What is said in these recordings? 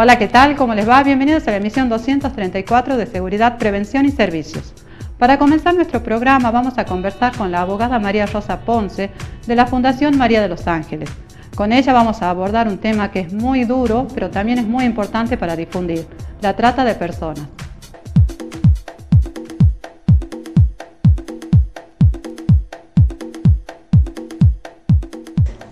Hola, ¿qué tal? ¿Cómo les va? Bienvenidos a la emisión 234 de Seguridad, Prevención y Servicios. Para comenzar nuestro programa vamos a conversar con la abogada María Rosa Ponce de la Fundación María de los Ángeles. Con ella vamos a abordar un tema que es muy duro, pero también es muy importante para difundir, la trata de personas.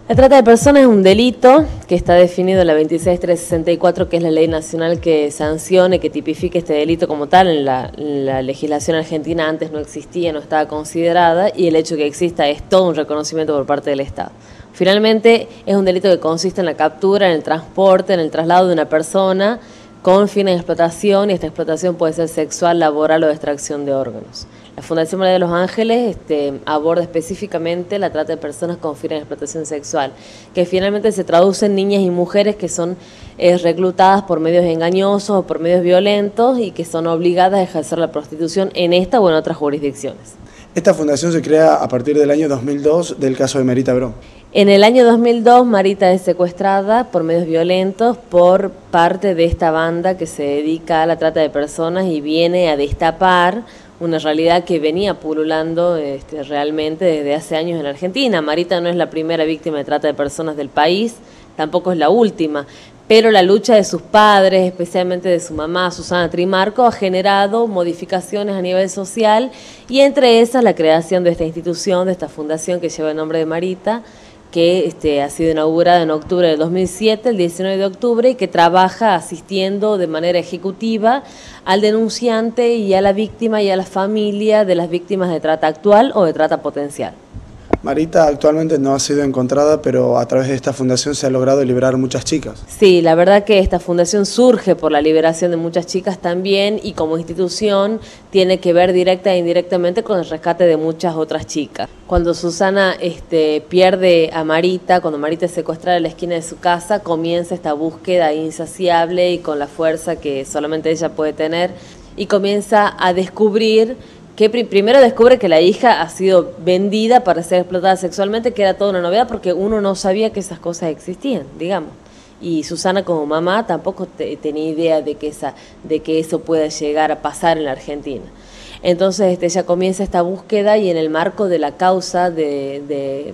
La trata de personas es un delito que está definido en la 26364, que es la ley nacional que sancione, que tipifique este delito como tal. En la, legislación argentina antes no existía, no estaba considerada, y el hecho que exista es todo un reconocimiento por parte del Estado. Finalmente, es un delito que consiste en la captura, en el transporte, en el traslado de una persona con fines de explotación, y esta explotación puede ser sexual, laboral o de extracción de órganos. La Fundación María de los Ángeles este, aborda específicamente la trata de personas con fines de explotación sexual, que finalmente se traduce en niñas y mujeres que son eh, reclutadas por medios engañosos o por medios violentos y que son obligadas a ejercer la prostitución en esta o en otras jurisdicciones. Esta fundación se crea a partir del año 2002 del caso de Marita Bro. En el año 2002 Marita es secuestrada por medios violentos por parte de esta banda que se dedica a la trata de personas y viene a destapar una realidad que venía pululando este, realmente desde hace años en Argentina. Marita no es la primera víctima de trata de personas del país, tampoco es la última, pero la lucha de sus padres, especialmente de su mamá, Susana Trimarco, ha generado modificaciones a nivel social y entre esas la creación de esta institución, de esta fundación que lleva el nombre de Marita, que este, ha sido inaugurada en octubre del 2007, el 19 de octubre, y que trabaja asistiendo de manera ejecutiva al denunciante y a la víctima y a la familia de las víctimas de trata actual o de trata potencial. Marita actualmente no ha sido encontrada, pero a través de esta fundación se ha logrado liberar muchas chicas. Sí, la verdad que esta fundación surge por la liberación de muchas chicas también y como institución tiene que ver directa e indirectamente con el rescate de muchas otras chicas. Cuando Susana este, pierde a Marita, cuando Marita es secuestrada en la esquina de su casa, comienza esta búsqueda insaciable y con la fuerza que solamente ella puede tener y comienza a descubrir que primero descubre que la hija ha sido vendida para ser explotada sexualmente, que era toda una novedad porque uno no sabía que esas cosas existían, digamos. Y Susana como mamá tampoco tenía idea de que, esa, de que eso pueda llegar a pasar en la Argentina. Entonces este, ella comienza esta búsqueda y en el marco de la causa de de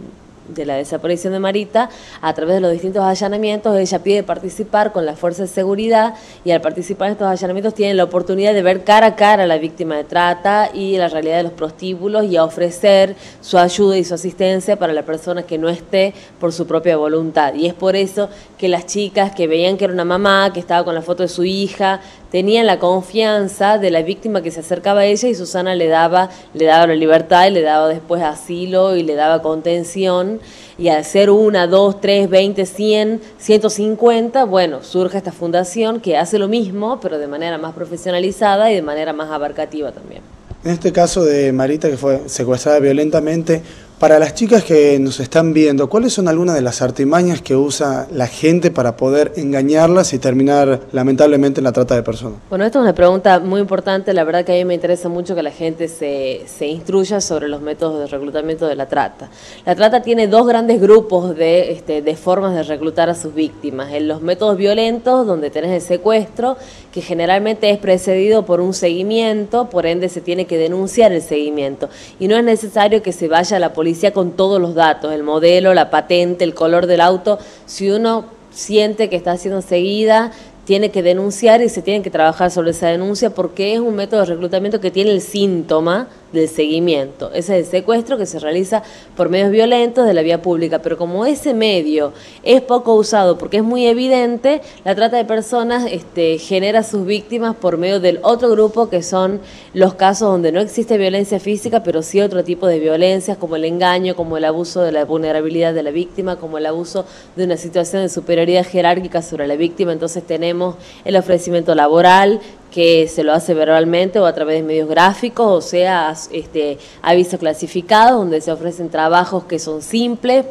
la desaparición de Marita, a través de los distintos allanamientos, ella pide participar con la fuerza de seguridad y al participar en estos allanamientos tiene la oportunidad de ver cara a cara a la víctima de trata y la realidad de los prostíbulos y a ofrecer su ayuda y su asistencia para la persona que no esté por su propia voluntad. Y es por eso que las chicas que veían que era una mamá, que estaba con la foto de su hija, tenían la confianza de la víctima que se acercaba a ella y Susana le daba, le daba la libertad y le daba después asilo y le daba contención. Y al ser una, dos, tres, veinte, cien, ciento cincuenta, bueno, surge esta fundación que hace lo mismo, pero de manera más profesionalizada y de manera más abarcativa también. En este caso de Marita, que fue secuestrada violentamente, para las chicas que nos están viendo, ¿cuáles son algunas de las artimañas que usa la gente para poder engañarlas y terminar lamentablemente en la trata de personas? Bueno, esto es una pregunta muy importante. La verdad que a mí me interesa mucho que la gente se, se instruya sobre los métodos de reclutamiento de la trata. La trata tiene dos grandes grupos de, este, de formas de reclutar a sus víctimas. En los métodos violentos, donde tenés el secuestro, que generalmente es precedido por un seguimiento, por ende se tiene que denunciar el seguimiento. Y no es necesario que se vaya a la policía con todos los datos, el modelo, la patente, el color del auto. Si uno siente que está siendo seguida, tiene que denunciar y se tiene que trabajar sobre esa denuncia porque es un método de reclutamiento que tiene el síntoma del seguimiento. Ese es el secuestro que se realiza por medios violentos de la vía pública, pero como ese medio es poco usado porque es muy evidente, la trata de personas este, genera sus víctimas por medio del otro grupo que son los casos donde no existe violencia física, pero sí otro tipo de violencias como el engaño, como el abuso de la vulnerabilidad de la víctima, como el abuso de una situación de superioridad jerárquica sobre la víctima. Entonces tenemos el ofrecimiento laboral, que se lo hace verbalmente o a través de medios gráficos, o sea, este, aviso clasificado, donde se ofrecen trabajos que son simples,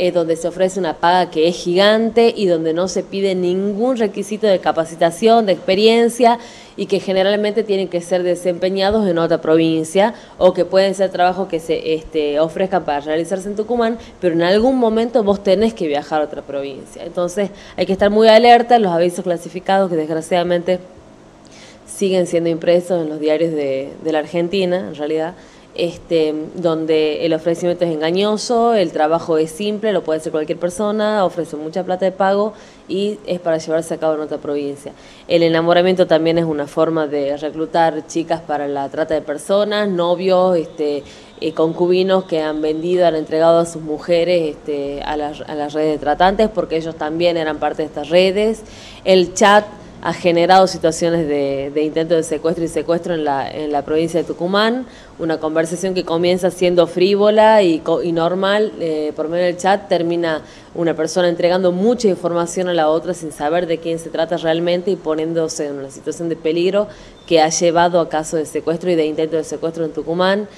eh, donde se ofrece una paga que es gigante y donde no se pide ningún requisito de capacitación, de experiencia y que generalmente tienen que ser desempeñados en otra provincia o que pueden ser trabajos que se este, ofrezcan para realizarse en Tucumán, pero en algún momento vos tenés que viajar a otra provincia. Entonces hay que estar muy alerta en los avisos clasificados que desgraciadamente siguen siendo impresos en los diarios de, la Argentina, en realidad este, donde el ofrecimiento es engañoso, el trabajo es simple, lo puede hacer cualquier persona, ofrece mucha plata de pago y es para llevarse a cabo en otra provincia. El enamoramiento también es una forma de reclutar chicas para la trata de personas, novios, este, eh, concubinos que han vendido, han entregado a sus mujeres este, a, las, a las redes de tratantes porque ellos también eran parte de estas redes. El chat ha generado situaciones de, intento de secuestro y secuestro en la, provincia de Tucumán, una conversación que comienza siendo frívola y, normal, eh, por medio del chat termina una persona entregando mucha información a la otra sin saber de quién se trata realmente y poniéndose en una situación de peligro que ha llevado a casos de secuestro y de intento de secuestro en Tucumán.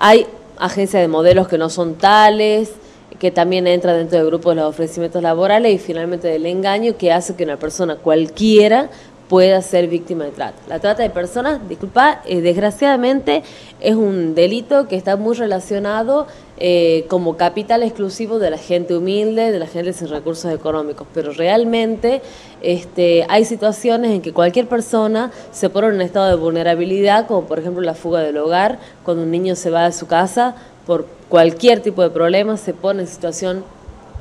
Hay agencias de modelos que no son tales, que también entra dentro del grupo de los ofrecimientos laborales y finalmente del engaño que hace que una persona cualquiera pueda ser víctima de trata. La trata de personas, disculpa, eh, desgraciadamente es un delito que está muy relacionado eh, como capital exclusivo de la gente humilde, de la gente sin recursos económicos, pero realmente este, hay situaciones en que cualquier persona se pone en un estado de vulnerabilidad, como por ejemplo la fuga del hogar, cuando un niño se va de su casa por cualquier tipo de problema, se pone en situación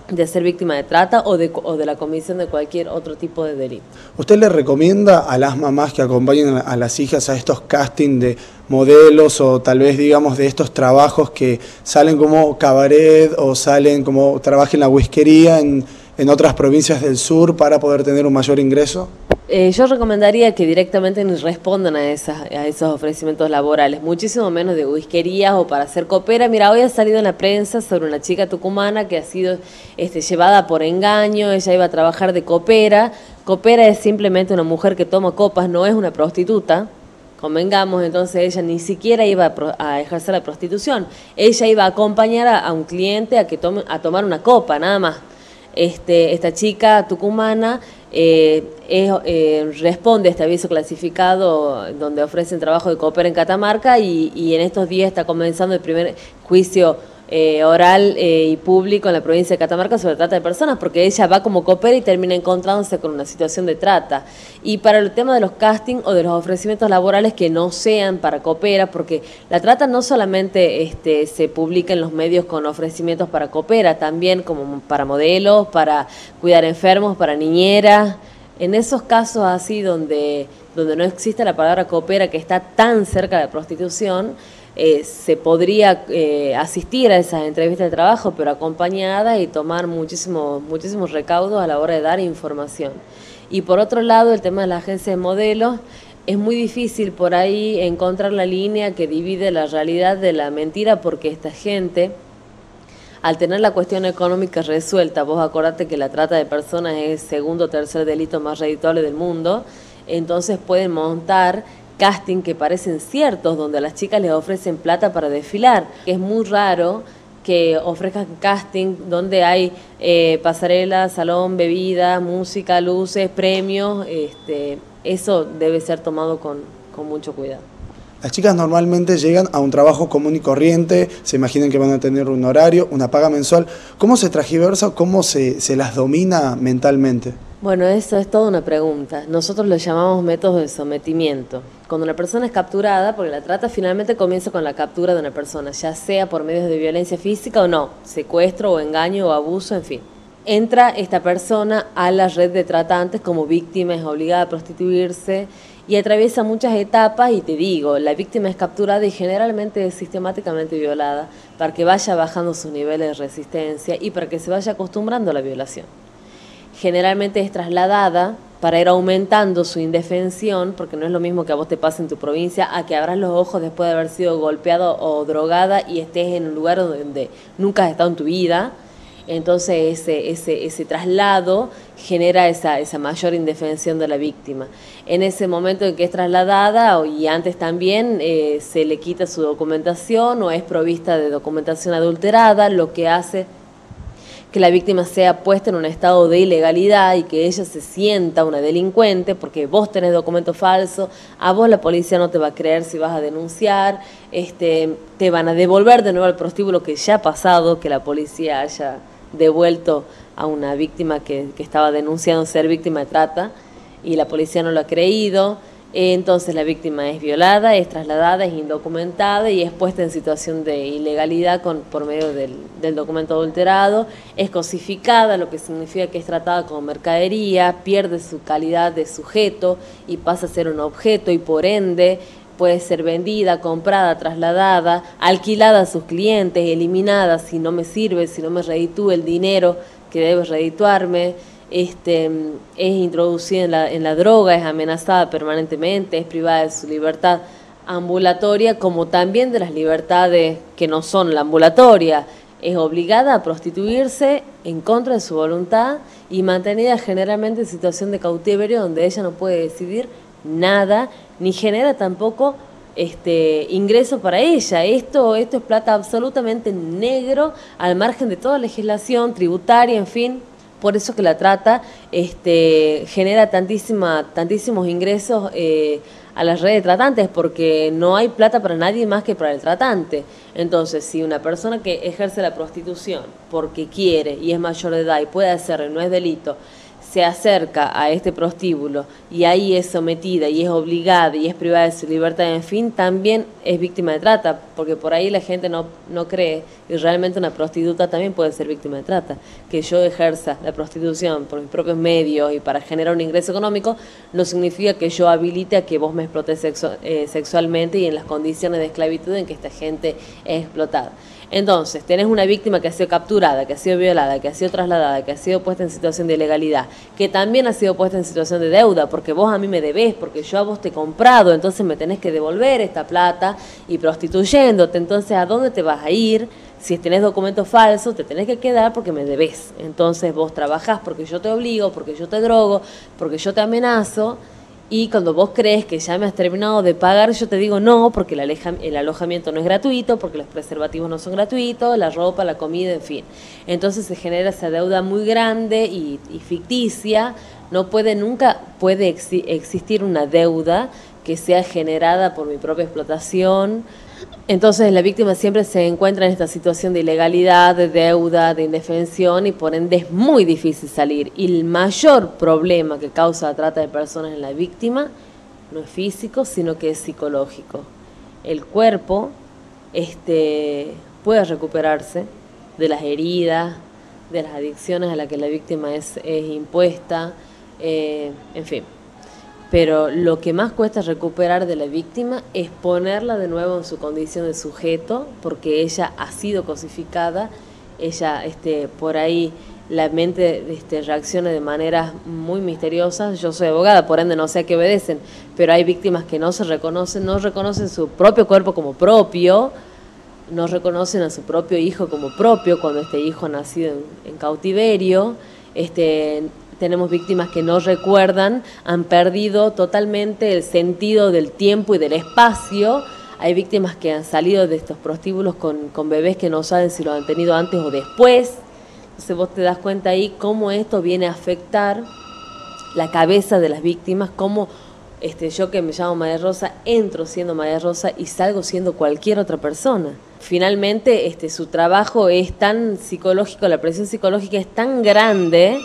de ser víctima de trata o de, la comisión de cualquier otro tipo de delito. ¿Usted le recomienda a las mamás que acompañen a las hijas a estos castings de modelos o tal vez digamos de estos trabajos que salen como cabaret o salen como trabajo en la whiskería en, en otras provincias del sur para poder tener un mayor ingreso? Eh, yo recomendaría que directamente ni respondan a, esas, a esos ofrecimientos laborales, muchísimo menos de whiskerías o para hacer copera. Mira, hoy ha salido en la prensa sobre una chica tucumana que ha sido este, llevada por engaño, ella iba a trabajar de copera. Copera es simplemente una mujer que toma copas, no es una prostituta. Convengamos, entonces ella ni siquiera iba a, ejercer la prostitución. Ella iba a acompañar a, un cliente a, que tome, a tomar una copa, nada más. Este, esta chica tucumana eh, eh, responde a este aviso clasificado donde ofrecen trabajo de coopera en Catamarca y, y en estos días está comenzando el primer juicio eh, oral eh, y público en la provincia de Catamarca sobre trata de personas, porque ella va como coopera y termina encontrándose con una situación de trata. Y para el tema de los castings o de los ofrecimientos laborales que no sean para coopera, porque la trata no solamente este, se publica en los medios con ofrecimientos para coopera, también como para modelos, para cuidar enfermos, para niñeras. En esos casos así donde, donde no existe la palabra coopera que está tan cerca de prostitución, eh, se podría eh, asistir a esas entrevistas de trabajo, pero acompañada y tomar muchísimos muchísimos recaudos a la hora de dar información. Y por otro lado, el tema de la agencia de modelos, es muy difícil por ahí encontrar la línea que divide la realidad de la mentira, porque esta gente, al tener la cuestión económica resuelta, vos acordate que la trata de personas es el segundo o tercer delito más redituable del mundo, entonces pueden montar casting que parecen ciertos, donde a las chicas les ofrecen plata para desfilar. Es muy raro que ofrezcan casting donde hay eh, pasarela, salón, bebida, música, luces, premios. Este, eso debe ser tomado con, con mucho cuidado. Las chicas normalmente llegan a un trabajo común y corriente, se imaginan que van a tener un horario, una paga mensual. ¿Cómo se tragiversa, cómo se, se las domina mentalmente? Bueno, eso es toda una pregunta. Nosotros lo llamamos métodos de sometimiento. Cuando una persona es capturada, porque la trata finalmente comienza con la captura de una persona, ya sea por medios de violencia física o no, secuestro o engaño o abuso, en fin. Entra esta persona a la red de tratantes como víctima, es obligada a prostituirse y atraviesa muchas etapas y te digo, la víctima es capturada y generalmente es sistemáticamente violada para que vaya bajando sus niveles de resistencia y para que se vaya acostumbrando a la violación generalmente es trasladada para ir aumentando su indefensión, porque no es lo mismo que a vos te pase en tu provincia, a que abras los ojos después de haber sido golpeado o drogada y estés en un lugar donde nunca has estado en tu vida. Entonces ese, ese, ese traslado genera esa, esa mayor indefensión de la víctima. En ese momento en que es trasladada, y antes también, eh, se le quita su documentación o es provista de documentación adulterada, lo que hace que la víctima sea puesta en un estado de ilegalidad y que ella se sienta una delincuente porque vos tenés documento falso, a vos la policía no te va a creer si vas a denunciar, este, te van a devolver de nuevo al prostíbulo que ya ha pasado, que la policía haya devuelto a una víctima que, que estaba denunciando ser víctima de trata y la policía no lo ha creído. Entonces la víctima es violada, es trasladada, es indocumentada y es puesta en situación de ilegalidad con, por medio del, del, documento adulterado, es cosificada, lo que significa que es tratada como mercadería, pierde su calidad de sujeto y pasa a ser un objeto y por ende puede ser vendida, comprada, trasladada, alquilada a sus clientes, eliminada si no me sirve, si no me reditúa el dinero que debe redituarme este, es introducida en la, en la droga, es amenazada permanentemente, es privada de su libertad ambulatoria, como también de las libertades que no son la ambulatoria. Es obligada a prostituirse en contra de su voluntad y mantenida generalmente en situación de cautiverio donde ella no puede decidir nada, ni genera tampoco este ingreso para ella. Esto, esto es plata absolutamente negro al margen de toda legislación tributaria, en fin, por eso que la trata este, genera tantísima, tantísimos ingresos eh, a las redes tratantes, porque no hay plata para nadie más que para el tratante. Entonces, si una persona que ejerce la prostitución porque quiere y es mayor de edad y puede hacerlo, no es delito, se acerca a este prostíbulo y ahí es sometida y es obligada y es privada de su libertad, en fin, también es víctima de trata, porque por ahí la gente no, no cree y realmente una prostituta también puede ser víctima de trata. Que yo ejerza la prostitución por mis propios medios y para generar un ingreso económico no significa que yo habilite a que vos me explotes eh, sexualmente y en las condiciones de esclavitud en que esta gente es explotada. Entonces, tenés una víctima que ha sido capturada, que ha sido violada, que ha sido trasladada, que ha sido puesta en situación de ilegalidad, que también ha sido puesta en situación de deuda, porque vos a mí me debés, porque yo a vos te he comprado, entonces me tenés que devolver esta plata y prostituyéndote. Entonces, ¿a dónde te vas a ir? Si tenés documentos falsos, te tenés que quedar porque me debés. Entonces, vos trabajás porque yo te obligo, porque yo te drogo, porque yo te amenazo y cuando vos crees que ya me has terminado de pagar, yo te digo no, porque el, el, alojamiento no es gratuito, porque los preservativos no son gratuitos, la ropa, la comida, en fin. Entonces se genera esa deuda muy grande y, y ficticia. No puede, nunca puede existir una deuda que sea generada por mi propia explotación, entonces la víctima siempre se encuentra en esta situación de ilegalidad, de deuda, de indefensión y por ende es muy difícil salir. Y el mayor problema que causa la trata de personas en la víctima no es físico, sino que es psicológico. El cuerpo este, puede recuperarse de las heridas, de las adicciones a las que la víctima es, impuesta, eh, en fin pero lo que más cuesta recuperar de la víctima es ponerla de nuevo en su condición de sujeto, porque ella ha sido cosificada, ella este, por ahí la mente este, reacciona de maneras muy misteriosas. Yo soy abogada, por ende no sé a qué obedecen, pero hay víctimas que no se reconocen, no reconocen su propio cuerpo como propio, no reconocen a su propio hijo como propio cuando este hijo ha nacido en, en cautiverio, este, tenemos víctimas que no recuerdan, han perdido totalmente el sentido del tiempo y del espacio. Hay víctimas que han salido de estos prostíbulos con, con bebés que no saben si lo han tenido antes o después. Entonces vos te das cuenta ahí cómo esto viene a afectar la cabeza de las víctimas, cómo este, yo que me llamo María Rosa entro siendo María Rosa y salgo siendo cualquier otra persona. Finalmente este, su trabajo es tan psicológico, la presión psicológica es tan grande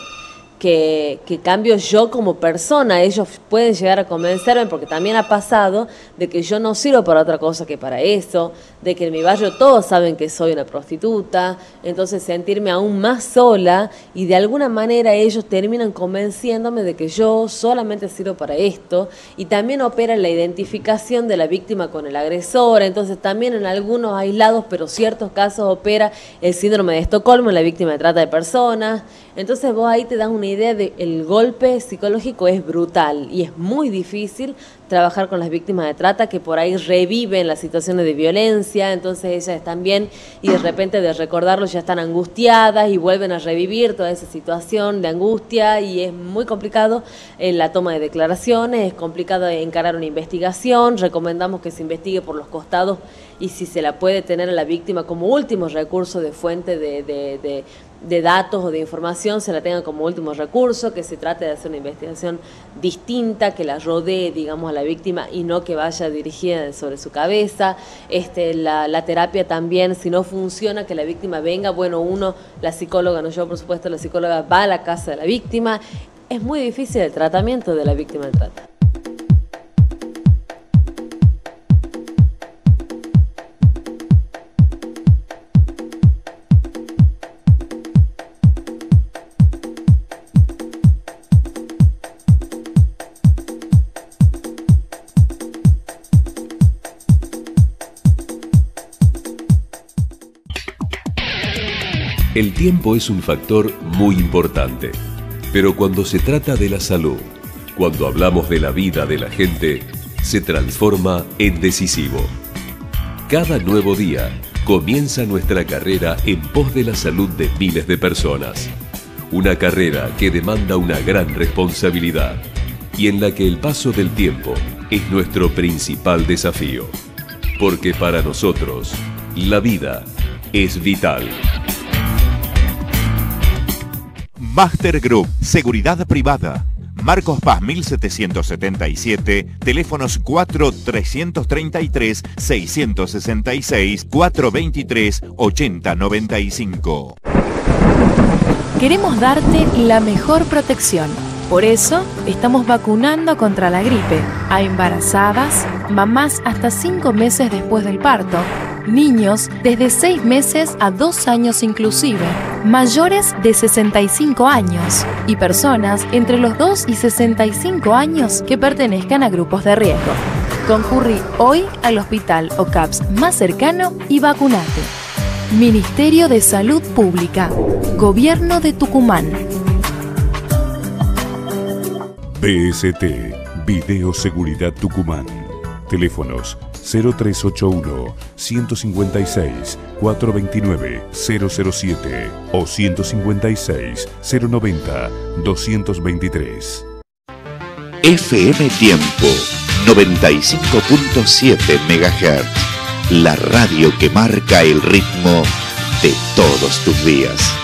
que, que, cambio yo como persona. Ellos pueden llegar a convencerme, porque también ha pasado, de que yo no sirvo para otra cosa que para eso, de que en mi barrio todos saben que soy una prostituta, entonces sentirme aún más sola y de alguna manera ellos terminan convenciéndome de que yo solamente sirvo para esto. Y también opera la identificación de la víctima con el agresor, entonces también en algunos aislados, pero ciertos casos opera el síndrome de Estocolmo en la víctima de trata de personas, entonces vos ahí te das una idea de el golpe psicológico es brutal y es muy difícil trabajar con las víctimas de trata que por ahí reviven las situaciones de violencia, entonces ellas están bien y de repente de recordarlo ya están angustiadas y vuelven a revivir toda esa situación de angustia y es muy complicado en la toma de declaraciones, es complicado encarar una investigación, recomendamos que se investigue por los costados y si se la puede tener a la víctima como último recurso de fuente de datos o de información se la tenga como último recurso, que se trate de hacer una investigación distinta, que la rodee, digamos, a la víctima y no que vaya dirigida sobre su cabeza. Este, la, la terapia también, si no funciona, que la víctima venga, bueno, uno, la psicóloga, no yo por supuesto, la psicóloga va a la casa de la víctima. Es muy difícil el tratamiento de la víctima de trata. El tiempo es un factor muy importante, pero cuando se trata de la salud, cuando hablamos de la vida de la gente, se transforma en decisivo. Cada nuevo día comienza nuestra carrera en pos de la salud de miles de personas. Una carrera que demanda una gran responsabilidad y en la que el paso del tiempo es nuestro principal desafío. Porque para nosotros, la vida es vital. Master Group, Seguridad Privada. Marcos Paz 1777, teléfonos 4333 666 423 8095. Queremos darte la mejor protección. Por eso estamos vacunando contra la gripe a embarazadas, mamás hasta 5 meses después del parto niños desde 6 meses a 2 años inclusive, mayores de 65 años y personas entre los 2 y 65 años que pertenezcan a grupos de riesgo. Concurrí hoy al hospital o CAPS más cercano y vacunate. Ministerio de Salud Pública, Gobierno de Tucumán. BST, Videoseguridad Tucumán. Teléfonos 0381 156 429 007 o 156 090 223. FM Tiempo 95.7 MHz. La radio que marca el ritmo de todos tus días.